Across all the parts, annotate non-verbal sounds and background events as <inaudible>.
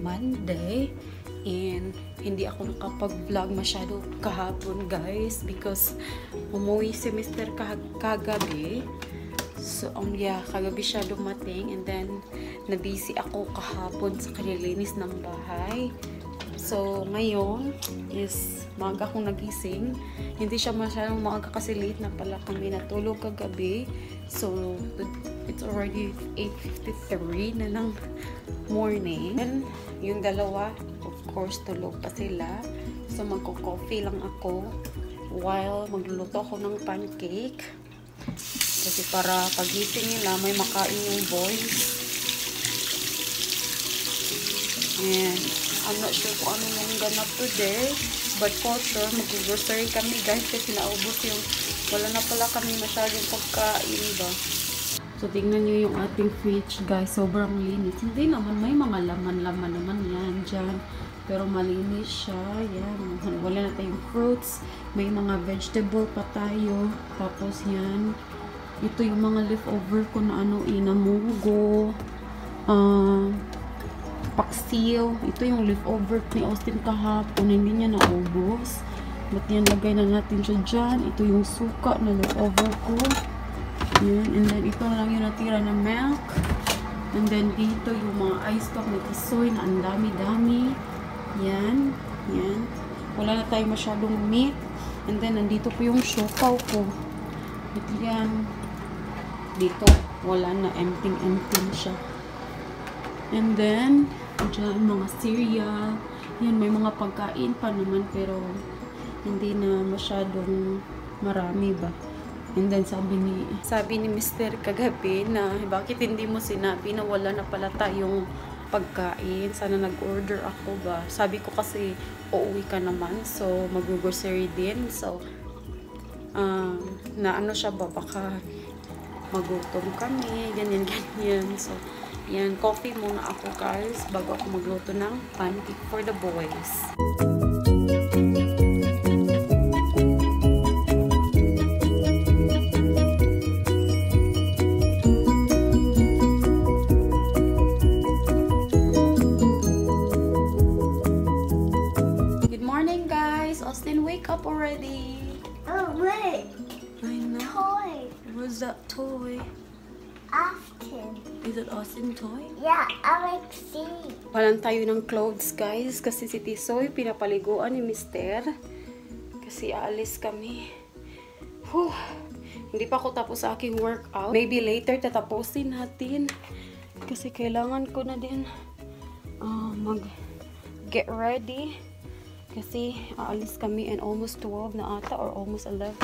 Monday. And hindi ako nakapag-vlog masyado kahapon guys because umuwi si Mr. Kag kagabi. So, um, yeah, kagabi siya dumating and then nabisi ako kahapon sa kalilinis ng bahay. So, ngayon is maaga akong nagising. Hindi siya masyadong maaga kasi late na pala kami natulog kagabi. So, it's already 8.53 na ng morning. And yung dalawa, of course, tulog pa sila. So, magko-coffee lang ako while magluluto ako ng pancake. Kasi para pagising nila, may makain yung boys. And I'm not sure kung ano yung ganap today. Sure, mag-grocery kami guys kasi naubos yung wala na pala kami masyadong pagkain ba. So, tingnan nyo yung ating fridge guys. Sobrang linis. Hindi naman, may mga laman-laman naman yan dyan. Pero malinis siya. Yan. Wala na tayong fruits. May mga vegetable pa tayo. Tapos yan. Ito yung mga leftover ko na ano, inamugo. Uh, paksiw. Ito yung leftover ni Austin kahapon. Hindi niya naubos. Ba't yan, lagay na natin siya dyan. Ito yung suka na leftover ko. Yan. And then, ito lang yung natira na milk. And then, dito yung mga ice stock na kisoy na ang dami-dami. Yan. Yan. Wala na tayo masyadong meat. And then, nandito po yung siopaw ko. Ito yan. Dito, wala na. Empting-empting siya. And then, dyan, mga cereal. Yan, may mga pagkain pa naman. Pero, hindi na masyadong marami ba. And then sabi ni sabi ni Mr. kagabi na bakit hindi mo sinabi na wala na pala tayong pagkain. Sana nag-order ako ba. Sabi ko kasi uuwi ka naman. So mag-grocery din. So um, na ano siya ba baka magutom kami. Ganyan <laughs> ganyan. So yan, coffee muna ako guys bago ako magluto ng pancake for the boys. up already. Oh, wait. I know. Toy. What's that toy? Austin. Is it Austin toy? Yeah, Alexi. Walan tayo ng clothes, guys. Kasi si Tisoy, pinapaliguan ni Mister. Kasi aalis kami. Whew. Hindi pa ako tapos sa aking workout. Maybe later tatapusin natin. Kasi kailangan ko na din uh, mag get ready. Kasi aalis kami and almost 12 na ata or almost 11.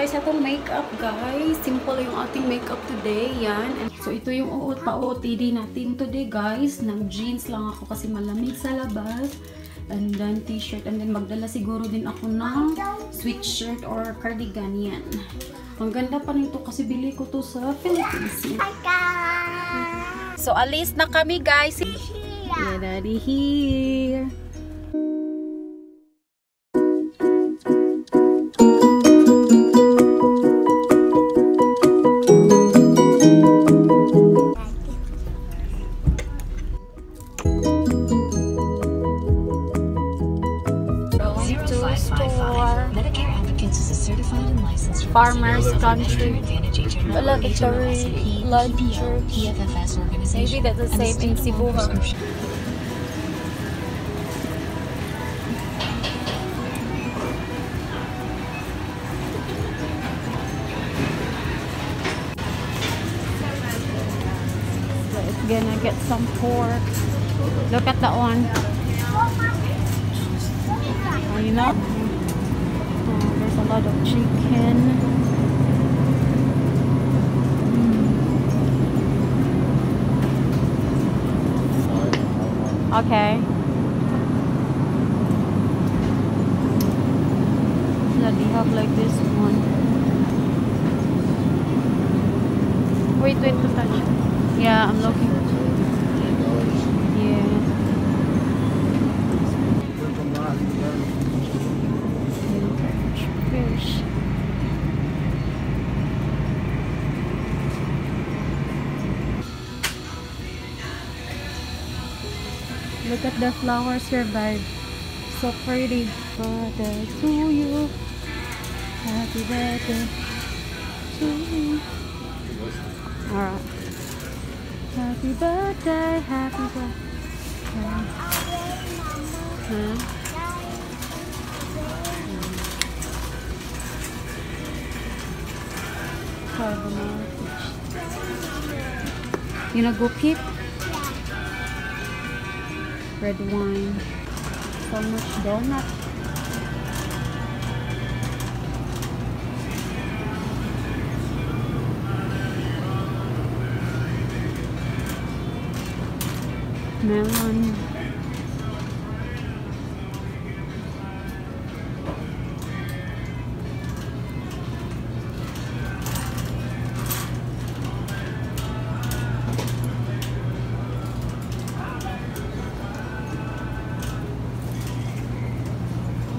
Tayo sa itong makeup guys. Simple yung ating makeup today. Yan. And so ito yung uot pa-OOTD natin today guys. Nag jeans lang ako kasi malamig sa labas. And then t-shirt. And then magdala siguro din ako ng sweatshirt or cardigan yan. Ang ganda pa nito kasi bili ko to sa Philippines. So, alis na kami, guys. Yeah, daddy here. Farmers Country Lavatory Blood Church. Maybe that's the same in Cebu. It's gonna get some pork. Look at that one. Oh, you know? Oh, there's a lot of chicken. Okay. So they have like this one. Wait, wait to touch. Yeah, I'm looking. Look at the flowers babe. So pretty. Birthday to you. Happy birthday to you. Alright. Happy birthday, happy birthday. Huh? Hmm. Fish. You know, go peep. Red wine. So much donut. Melon.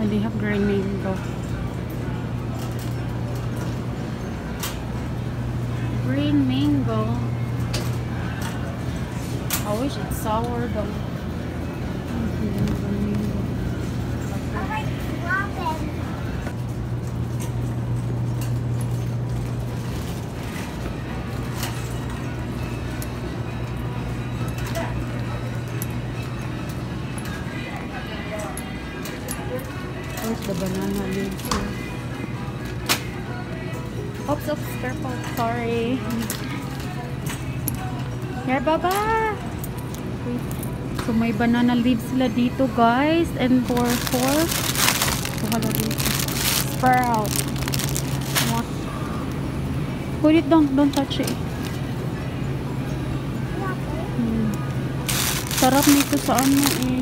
And they have green mango. Green mango. I wish it's sour though. I banana leaves? Oops, oops, careful. Sorry. Here, baba! So, may banana leaves sila dito, guys. And for, so, hala dito. Sprout. What? Put it down. Don't touch it. Hmm. Sarap nito sa ano eh.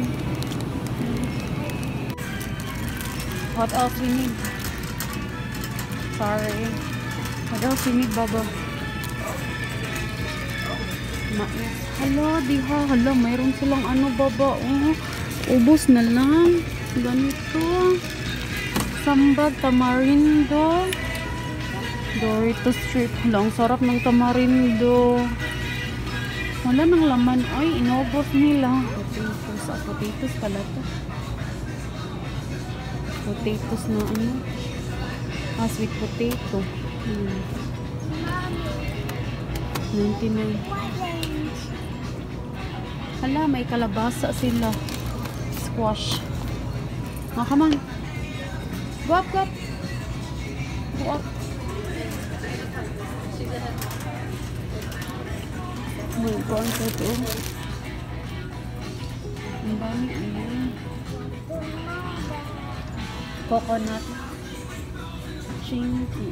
What else we need? Sorry. What else we need, Baba? Mais. Hala, di ha. Hala, mayroon silang ano, Baba. Oh, na lang. Ganito. Sambag, tamarindo. Doritos strip. Hala, ang sarap ng tamarindo. Wala nang laman. Ay, inubos nila. Potatoes. Ah, potatoes pala to potatoes na ano. Ah sweet potato. Hmm. 99 Orange. hala may kalabasa sila. Squash. Ah come on. Go up go up. Go dami coconut chinky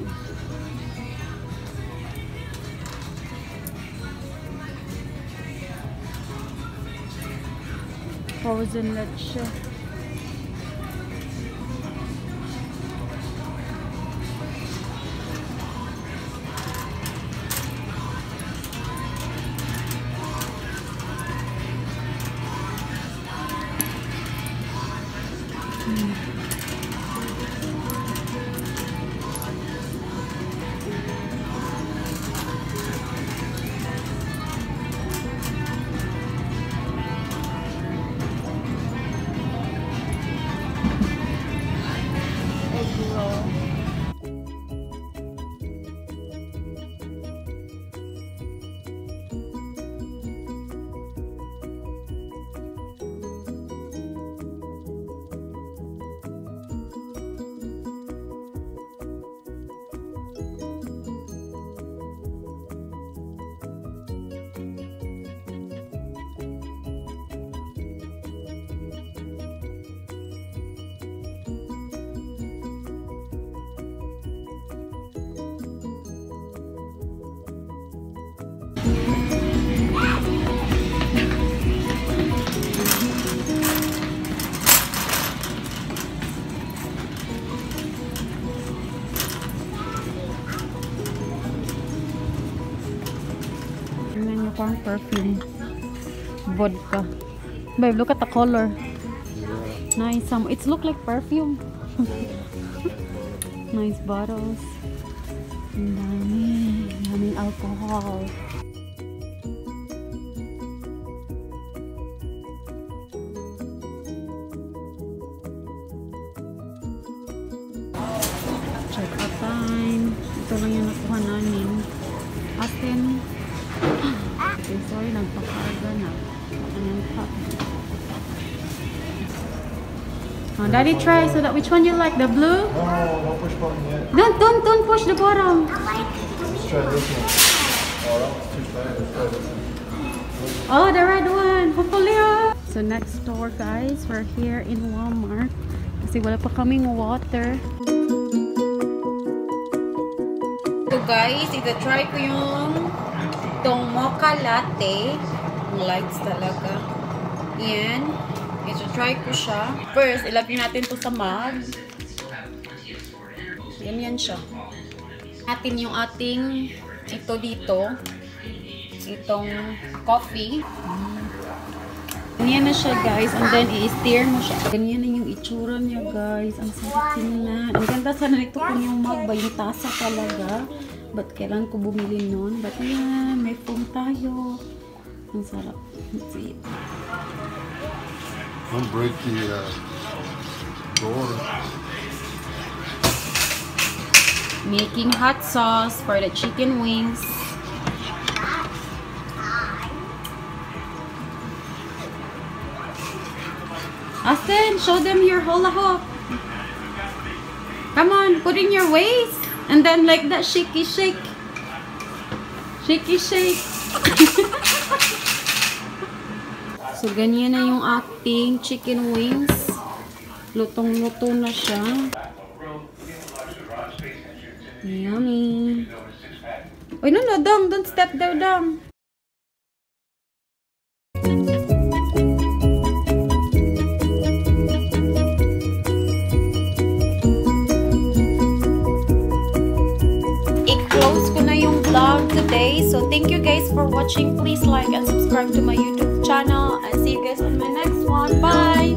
frozen leche perfume. Vodka. Babe, look at the color. Nice. Um, it's look like perfume. <laughs> nice bottles. Yummy, yummy alcohol. Check out time. Ito lang yung nakuha namin. Atin sorry, nagpakarga na. Anong cup. Oh, Daddy, try so that which one you like? The blue? No, don't push button yet. Don't, don't, don't push the bottom. Let's try this one. Oh, that was too fast. Let's try this one. Oh, the red one. Hopefully, oh. So next store, guys. We're here in Walmart. Kasi wala pa kaming water. So guys, ita-try ko yung itong mocha latte. Lights talaga. Yan. Ita-try ko siya. First, ilagay natin to sa mug. Yan yan siya. Natin yung ating ito dito. Itong coffee. Ganyan na siya guys. And then i-stir mo siya. Ganyan na yung itsura niya guys. Ang sarap tingnan. Ang ganda sana nito kung yung mug ba yung tasa talaga. But kailan ko bumili nun. But yan, may foam tayo. Ang sarap. Let's see. Don't break the uh, door. Making hot sauce for the chicken wings. Austin, show them your hula hoop. Come on, put in your waist. And then like that shaky shake. Shaky shake. <laughs> so, ganyan na yung ating chicken wings. Lutong-luto na siya. Yummy. Wait, no, no, Dong. Don't step there, Dong. today. So thank you guys for watching. Please like and subscribe to my youtube channel. And see you guys on my next one. Bye.